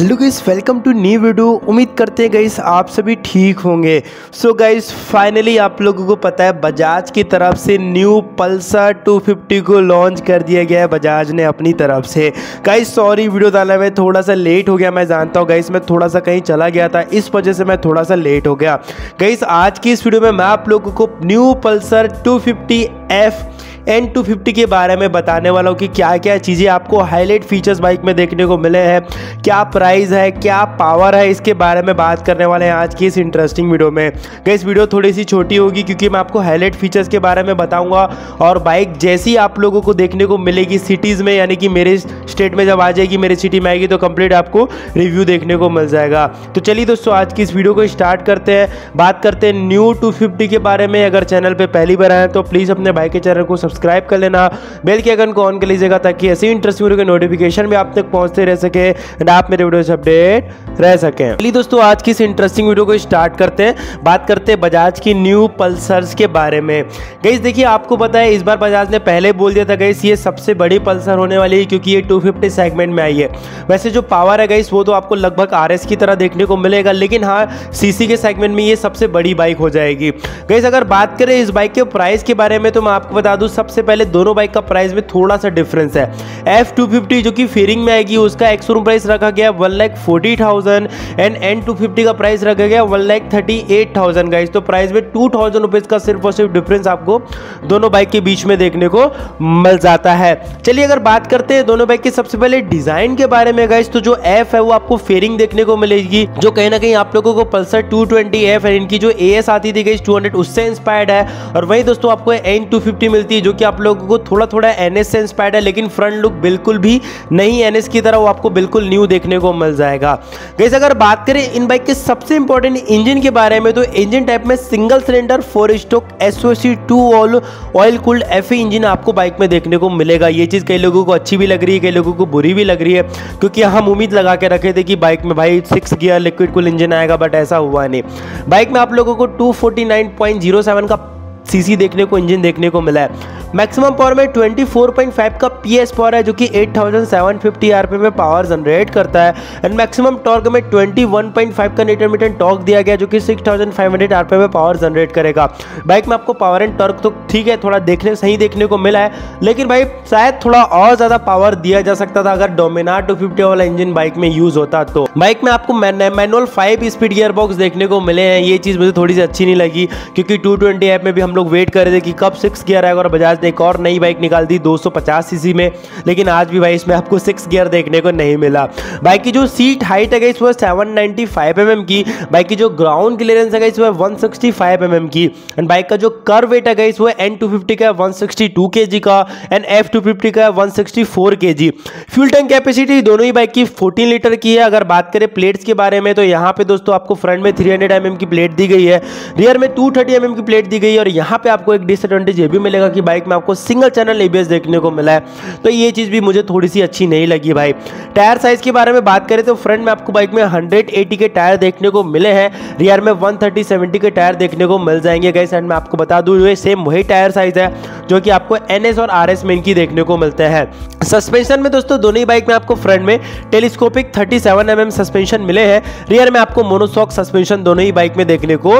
Hello guys, welcome to new video. उम्मीद करते हैं गाइस आप सभी ठीक होंगे। सो गाइस फाइनली आप लोगों को पता है बजाज की तरफ़ से न्यू पल्सर 250 को लॉन्च कर दिया गया है बजाज ने अपनी तरफ़ से। गाइस सॉरी वीडियो डालने में थोड़ा सा लेट हो गया, मैं जानता हूँ गाइस, मैं थोड़ा सा कहीं चला गया था, इस वजह से मैं थोड़ा सा लेट हो गया। गाइस आज की इस वीडियो में मैं आप लोगों को new Pulsar two F N two fifty के बारे में बताने वाला हूँ कि क्या क्या चीज़ें आपको हाईलाइट फीचर्स बाइक में देखने को मिले हैं, क्या प्राइस है, क्या पावर है, इसके बारे में बात करने वाले हैं आज की इस इंटरेस्टिंग वीडियो में। गई इस वीडियो थोड़ी सी छोटी होगी क्योंकि मैं आपको हाईलाइट फीचर्स के बारे में बताऊँगा और बाइक जैसी आप लोगों को देखने को मिलेगी सिटीज़ में, यानी कि मेरे स्टेट में जब आ जाएगी, मेरी सिटी में आएगी तो कंप्लीट आपको रिव्यू देखने को मिल जाएगा। तो चलिए दोस्तों, आज की इस वीडियो को स्टार्ट करते हैं। बात करते हैं न्यू टू के बारे में। अगर चैनल पर पहली बार आए तो प्लीज़ अपने बाइक के चैनल को सब्सक्राइब कर लेना। बेल के आइकन को ऑन कर लीजिएगा ताकि ऐसे वीडियो के नोटिफिकेशन भी आप तक पहुँचते रह सके एंड आप मेरे वीडियो से अपडेट रह सके। चलिए दोस्तों, आज की इस इंटरेस्टिंग वीडियो को स्टार्ट करते हैं। बात करते हैं बजाज की न्यू पल्सर्स के बारे में। गई देखिए, आपको पता है, इस बार बजाज ने पहले बोल दिया था गई ये सबसे बड़ी पल्सर होने वाली है क्योंकि ये 250 सेगमेंट में आई है। वैसे जो पावर है गई वो तो आपको लगभग आर की तरह देखने को मिलेगा, लेकिन हाँ सीसी के सेगमेंट में ये सबसे बड़ी बाइक हो जाएगी। गई अगर बात करें इस बाइक के प्राइस के बारे में तो मैं आपको बता दूँ, सबसे पहले दोनों बाइक का प्राइस में थोड़ा सा डिफरेंस है। एफ़ टू फिफ्टी जो कि फेयरिंग में आएगी, उसका एक शोरूम प्राइस रखा गया one lakh forty thousand and N two fifty का प्राइस रखा गया one lakh thirty eight thousand guys तो प्राइस में टू थाउज़ेंड रुपीज़ का सिर्फ़ और सिर्फ़ डिफरेंस आपको दोनों बाइक के बीच में देखने को मिल जाता है। चलिए, अगर बात करते हैं दोनों बाइक के सबसे पहले डिज़ाइन के बारे में गाइज़ तो जो एफ़ है वो आपको फेयरिंग देखने को मिलेगी, जो कहीं ना कहीं आप लोगों को पल्सर टू ट्वेंटी एफ़ है, इनकी जो ए एस आती थी गाइज़ टू हंड्रेड उससे इंस्पायर्ड है। और वही दोस्तों, आपको एन टू फिफ्टी मिलती है, जो कि आप लोगों को थोड़ा थोड़ा एनएस से इंस्पायर्ड है, लेकिन फ्रंट लुक बिल्कुल भी नहीं एनएस की तरह, वो आपको बिल्कुल न्यू देखने को मिल जाएगा। गैस अगर बात करें इन बाइक के सबसे इंपॉर्टेंट इंजन के बारे में तो इंजन टाइप में single cylinder four stroke S two all oil cooled F engine आपको बाइक में देखने को मिलेगा। ये चीज़ कई लोगों को अच्छी भी लग रही है, कई लोगों को बुरी भी लग रही है, क्योंकि हम उम्मीद लगा के रखे थे कि बाइक में भाई six gear liquid cool engine आएगा बट ऐसा हुआ नहीं। बाइक में आप लोगों को टू का सीसी देखने को इंजन देखने को मिला है। मैक्सिमम पावर में 24.5 का पी एस पावर है, जो कि 8750 आरपीएम में पावर जनरेट करता है। एंड मैक्सिमम टॉर्क में 21.5 का मीटर टॉर्क दिया गया, जो कि 6500 आरपीएम में पावर जनरेट करेगा। बाइक में आपको पावर एंड टॉर्क तो ठीक है, थोड़ा देखने, सही देखने को मिला है। लेकिन भाई, शायद थोड़ा और ज़्यादा पावर दिया जा सकता था, अगर डोमिनार टू वाला इंजन बाइक में यूज़ होता तो। बाइक में आपको manual five speed gear box देखने को मिले हैं। ये चीज़ मुझे थोड़ी सी अच्छी नहीं लगी, क्योंकि टू ऐप में भी हम वेट कर रहे थे कि कब सिक्स गियर आएगा और बजाज ने एक और नई बाइक निकाल दी 250 सीसी में, लेकिन आज भी भाई इसमें आपको सिक्स गियर देखने को नहीं मिला। बाइक की जो सीट हाइट है गई वो सेवन नाइनटी mm की बाइक की जो ग्राउंड क्लियरेंस है गई वो वन सिक्सटी mm की एंड बाइक का जो कर वेट है गई वो एन टू फिफ्टी का one sixty two K G का एंड एफ़ टू फिफ्टी का one sixty four K G fuel tank capacity दोनों ही बाइक की फोर्टीन लीटर की है। अगर बात करें प्लेट्स के बारे में तो यहाँ पे दोस्तों आपको फ्रंट में थ्री हंड्रेड mm की प्लेट दी गई है। रियर में टू थर्टी mm की प्लेट दी गई है और यहाँ पे आपको एक डिसएडवांटेज ये भी मिलेगा कि बाइक में आपको सिंगल चैनल एबीएस देखने को मिला है। तो ये चीज़ भी मुझे थोड़ी सी अच्छी नहीं लगी भाई। टायर साइज़ के बारे में बात करें तो फ्रंट में आपको बाइक में 180 के टायर देखने को मिले हैं। रियर में 130 70 के टायर देखने को मिल जाएँगे गई साइड में आपको बता दूँ, ये सेम वही टायर साइज़ है जो कि आपको एनएस और आरएस में इनकी देखने को मिलते हैं। सस्पेंशन में दोस्तों दोनों ही बाइक में आपको फ्रंट में टेलीस्कोपिक 37 सेवन mm सस्पेंशन मिले हैं। रियर में आपको मोनोसॉक सस्पेंशन दोनों ही बाइक में देखने को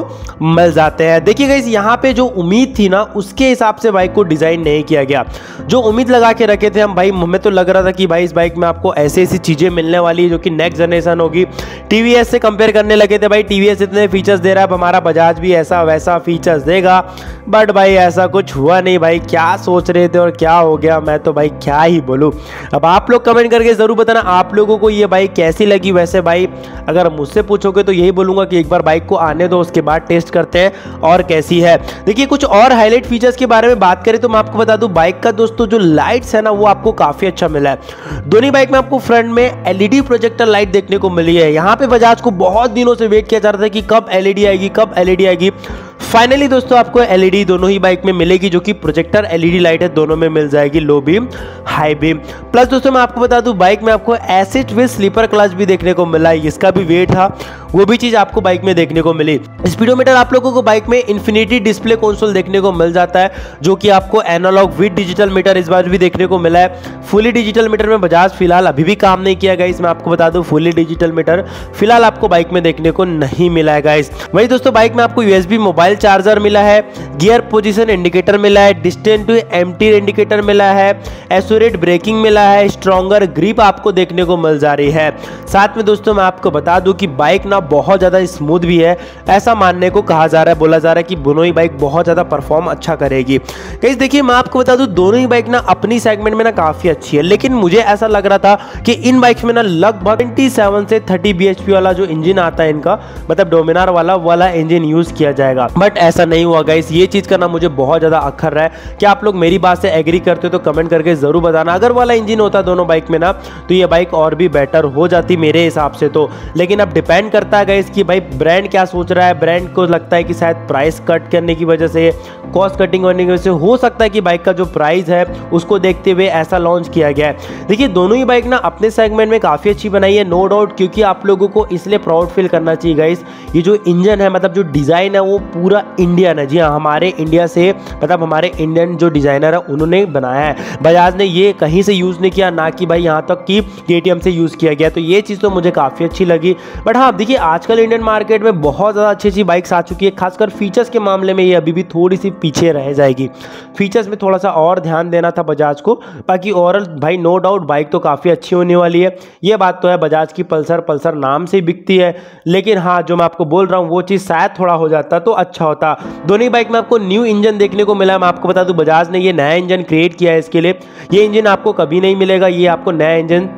मिल जाते हैं। देखिए गई यहाँ पे जो उम्मीद थी ना, उसके हिसाब से बाइक को डिज़ाइन नहीं किया गया। जो उम्मीद लगा के रखे थे हम, भाई, हमें तो लग रहा था कि भाई, इस बाइक में आपको ऐसी ऐसी चीज़ें मिलने वाली है जो कि नेक्स्ट जनरेशन होगी। टीवीएस से कंपेयर करने लगे थे भाई टीवीएस इतने फीचर्स दे रहा है हमारा बजाज भी ऐसा वैसा फीचर्स देगा। बट भाई, ऐसा कुछ हुआ नहीं भाई, क्या सोच रहे थे और क्या हो गया, मैं तो भाई क्या ही बोलूँ। अब आप लोग कमेंट करके ज़रूर बताना, आप लोगों को ये बाइक कैसी लगी? वैसे भाई, अगर मुझसे पूछोगे तो यही बोलूँगा कि एक बार बाइक को आने दो, उसके बाद टेस्ट करते हैं और कैसी है। देखिए कुछ और हाईलाइट फीचर्स के बारे में बात करें तो मैं आपको बता दूँ बाइक का दोस्तों, जो लाइट्स है ना, वो आपको काफ़ी अच्छा मिला है। दोनों बाइक में आपको फ्रंट में एलईडी प्रोजेक्टर लाइट देखने को मिली है। यहाँ पे बजाज को बहुत दिनों से वेट किया जा रहा था कि कब एलईडी आएगी, कब एलईडी आएगी। फाइनली दोस्तों, आपको एलईडी दोनों ही बाइक में मिलेगी, जो कि प्रोजेक्टर एलईडी लाइट है, दोनों में मिल जाएगी low beam high beam plus दोस्तों, मैं आपको बता दूँ बाइक में आपको एसिड विद स्लीपर क्लच भी देखने को मिला है इसका भी वेट था, वो भी चीज़ आपको बाइक में देखने को मिली. स्पीडोमीटर आप लोगों को बाइक में इन्फिनिटी डिस्प्ले कंसोल देखने को मिल जाता है, जो कि आपको एनालॉग विद डिजिटल मीटर इस बार भी देखने को मिला है. फुली डिजिटल मीटर में बजाज फ़िलहाल अभी भी काम नहीं किया गया इसमें आपको बता दूँ फुली डिजिटल मीटर फ़िलहाल आपको बाइक में देखने को नहीं मिला है गाइस वही दोस्तों बाइक में आपको यूएसबी मोबाइल चार्जर मिला है गियर पोजिशन इंडिकेटर मिला है डिस्टेंस टू एम इंडिकेटर मिला है एसोरेट ब्रेकिंग मिला है स्ट्रॉन्गर ग्रिप आपको देखने को मिल जा रही है। साथ में दोस्तों मैं आपको बता दूँ कि बाइक ना बहुत ज़्यादा स्मूथ भी है, ऐसा मानने को कहा जा रहा है, बोला जा रहा है कि दोनों ही बाइक बहुत ज़्यादा परफॉर्म अच्छा करेगी। कहीं देखिए मैं आपको बता दूँ, दोनों ही बाइक ना अपनी सेगमेंट में ना काफ़ी अच्छी है, लेकिन मुझे ऐसा लग रहा था कि इन बाइक्स में ना लगभग ट्वेंटी से थर्टी बी वाला जो इंजन आता है इनका मतलब डोमिनार वाला वाला इंजन यूज़ किया जाएगा। बट ऐसा नहीं हुआ गाइस ये चीज़ करना मुझे बहुत ज़्यादा अखर रहा है। क्या आप लोग मेरी बात से एग्री करते हो तो कमेंट करके ज़रूर बताना। अगर वाला इंजन होता दोनों बाइक में ना तो ये बाइक और भी बेटर हो जाती मेरे हिसाब से तो। लेकिन अब डिपेंड करता है गाइस कि भाई ब्रांड क्या सोच रहा है। ब्रांड को लगता है कि शायद प्राइस कट करने की वजह से कॉस्ट कटिंग होने की वजह से हो सकता है कि बाइक का जो प्राइस है, उसको देखते हुए ऐसा लॉन्च किया गया है। देखिए, दोनों ही बाइक ना अपने सेगमेंट में काफ़ी अच्छी बनाई है नो डाउट क्योंकि आप लोगों को इसलिए प्राउड फील करना चाहिए गाइस ये जो इंजन है मतलब जो डिज़ाइन है, वो पूरा इंडियन है। जी हाँ हमारे इंडिया से मतलब हमारे इंडियन जो डिज़ाइनर है, उन्होंने बनाया है। बजाज ने ये कहीं से यूज़ नहीं किया, ना कि भाई यहाँ तक कि के से यूज़ किया गया। तो ये चीज़ तो मुझे काफ़ी अच्छी लगी। बट हाँ देखिए, आजकल इंडियन मार्केट में बहुत ज़्यादा अच्छी अच्छी बाइक्स आ चुकी है, खासकर फीचर्स के मामले में ये अभी भी थोड़ी सी पीछे रह जाएगी। फीचर्स में थोड़ा सा और ध्यान देना था बजाज को, बाकी ओवरऑल भाई, नो डाउट, बाइक तो काफ़ी अच्छी होने वाली है। ये बात तो है, बजाज की पल्सर पल्सर नाम से बिकती है। लेकिन हाँ जो मैं आपको बोल रहा हूँ, वो चीज़ शायद थोड़ा हो जाता तो अच्छा होता। दोनों ही बाइक में आपको न्यू इंजन देखने को मिला। मैं आपको बता दूँ बजाज ने ये नया इंजन क्रिएट किया है इसके लिए। ये इंजन आपको कभी नहीं मिलेगा। ये आपको नया इंजन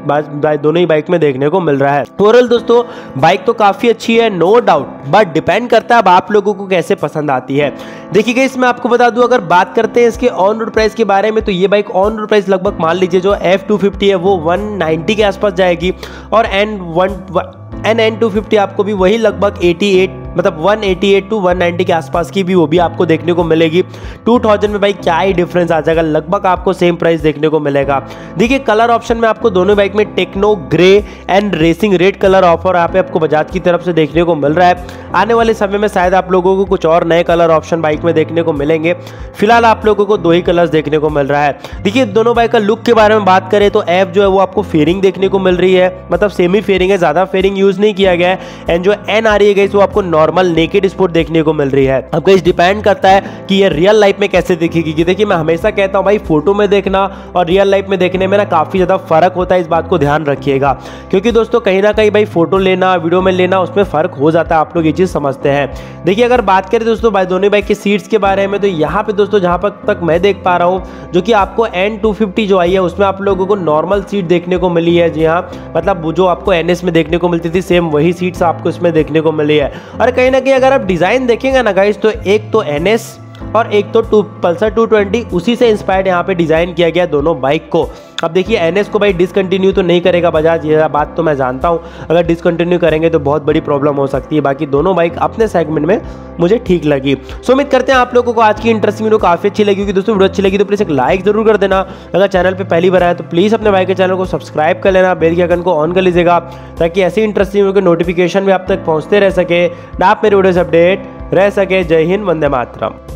दोनों ही बाइक में देखने को मिल रहा है। ओवरऑल दोस्तों, बाइक तो काफ़ी अच्छी है नो डाउट बट डिपेंड करता है अब आप लोगों को कैसे पसंद आती है। देखिए इसमें आपको बता दूँ, अगर बात करते हैं इसके ऑन रोड प्राइस के बारे में तो ये बाइक ऑन रोड प्राइस लगभग मान लीजिए जो एफ़ टू फिफ्टी है, वो वन नाइन्टी के आसपास जाएगी। और N one N N two fifty आपको भी वही लगभग एटी एट मतलब 188 टू 190 के आसपास की भी वो भी आपको देखने को मिलेगी। 2000 में भाई क्या ही डिफरेंस आ जाएगा। लगभग आपको सेम प्राइस देखने को मिलेगा। देखिए कलर ऑप्शन में आपको दोनों बाइक में techno grey and racing red colour offer यहाँ पे आपको बजाज की तरफ़ से देखने को मिल रहा है। आने वाले समय में शायद आप लोगों को कुछ और नए कलर ऑप्शन बाइक में देखने को मिलेंगे। फ़िलहाल आप लोगों को दो ही कलर्स देखने को मिल रहा है। देखिए, दोनों बाइक का लुक के बारे में बात करें तो ऐप जो है वो आपको फेयरिंग देखने को मिल रही है। मतलब सेमी फेयरिंग है, ज़्यादा फेयरिंग यूज़ नहीं किया गया है। एंड जो एन आ रही है वो आपको नॉर्मल नेकेड स्पोर्ट देखने को मिल रही है। अब इस डिपेंड करता है कि ये रियल लाइफ में कैसे दिखेगी। देखिए, मैं हमेशा कहता हूँ, भाई फ़ोटो में देखना और रियल लाइफ में देखने में ना काफ़ी ज़्यादा फ़र्क होता है। इस बात को ध्यान रखिएगा। क्योंकि दोस्तों, कहीं ना कहीं भाई फ़ोटो लेना वीडियो में लेना, उसमें फ़र्क हो जाता है। आप लोग ये चीज़ समझते हैं। देखिए, अगर बात करें दोस्तों, भाई दोनों बाइक की सीट्स के बारे में तो यहाँ पे दोस्तों, जहाँ पर तक मैं देख पा रहा हूँ, जो कि आपको एन टू जो आई है, उसमें आप लोगों को नॉर्मल सीट देखने को मिली है। जी हाँ मतलब जो आपको एनएस में देखने को मिलती थी सेम वही सीट्स आपको इसमें देखने को मिली है। और कहीं ना कहीं अगर आप डिज़ाइन देखेंगे ना गाइस तो एक तो एनएस और एक तो टू, पल्सर 220 उसी से इंस्पायर्ड यहाँ पे डिज़ाइन किया गया दोनों बाइक को। अब देखिए एनएस को भाई डिसकंटिन्यू तो नहीं करेगा बजाज ये बात तो मैं जानता हूँ। अगर डिसकंटिन्यू करेंगे तो बहुत बड़ी प्रॉब्लम हो सकती है। बाकी दोनों बाइक अपने सेगमेंट में मुझे ठीक लगी। सो उम्मीद करते हैं आप लोगों को आज की इंटरेस्टिंग वीडियो काफ़ी अच्छी लगी होगी। दोस्तों, वीडियो अच्छी लगी तो प्लीज़ एक लाइक ज़रूर कर देना। अगर चैनल पर पहली बार आए तो प्लीज़ अपने भाई के चैनल को सब्सक्राइब कर लेना। बेल के आइकन को ऑन कर लीजिएगा ताकि ऐसी इंटरेस्टिंग वीडियो के नोटिफिकेशन भी आप तक पहुँचते रह सके। ना आप मेरे वीडियो से अपडेट रह सके। जय हिंद, वंदे मातरम।